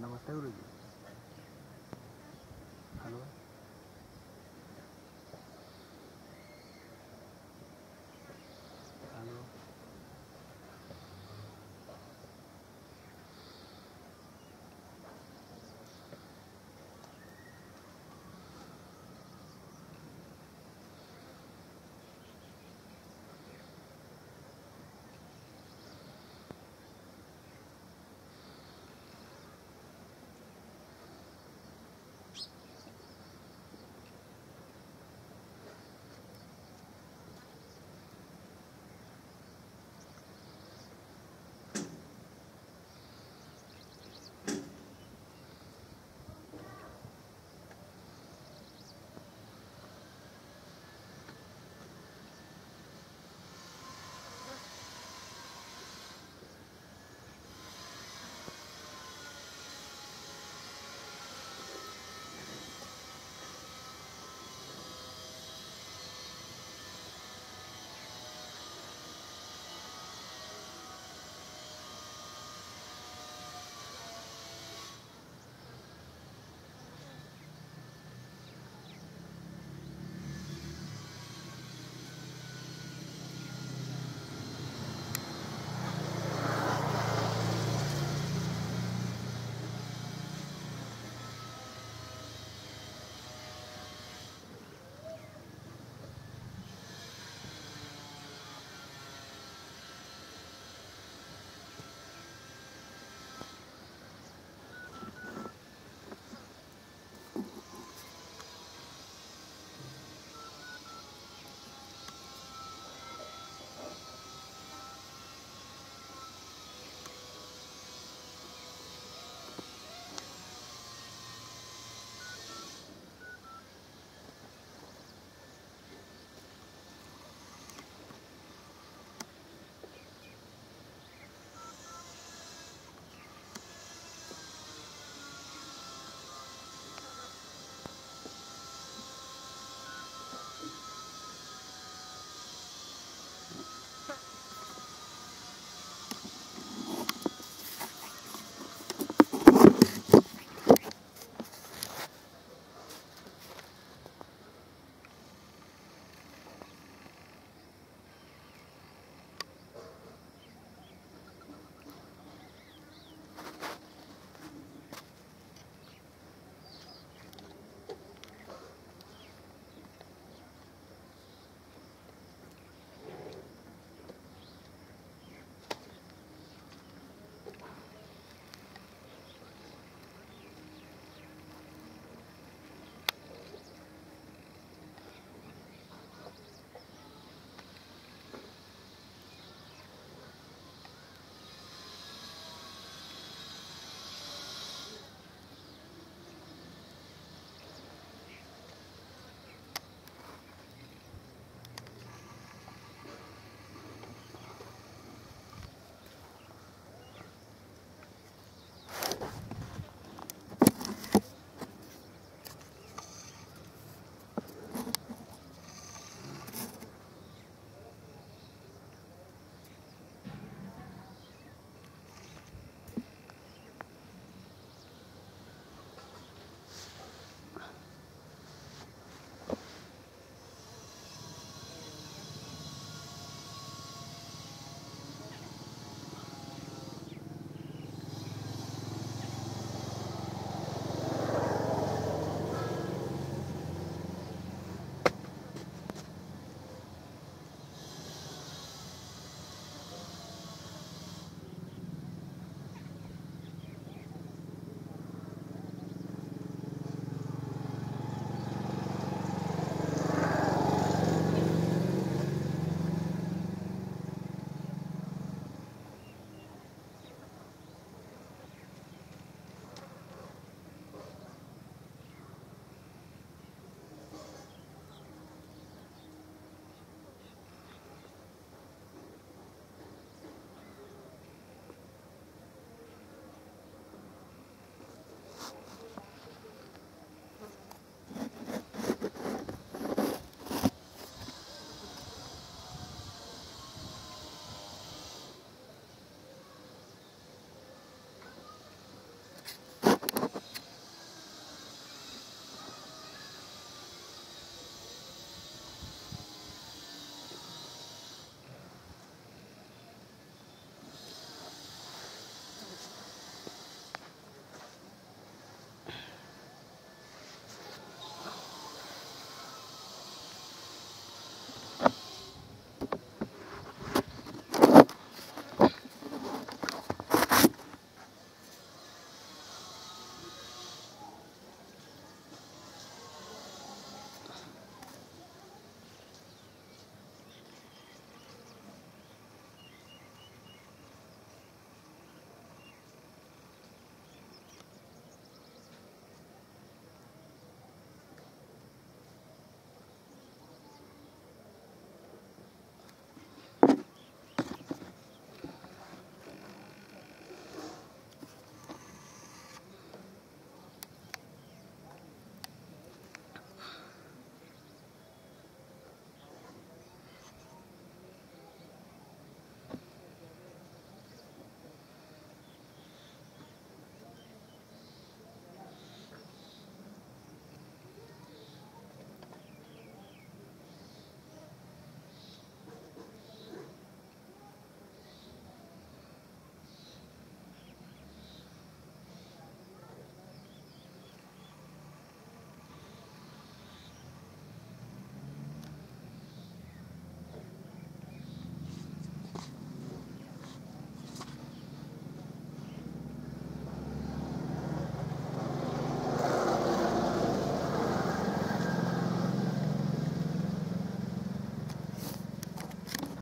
नमस्ते गुरु जी हेलो।